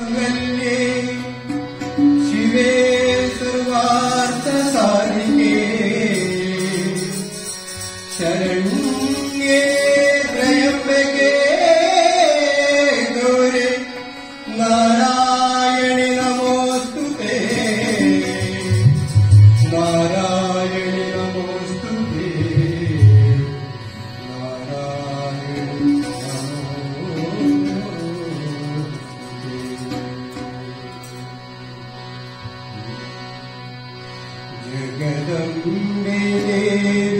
Amen. Devi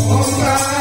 mostrar.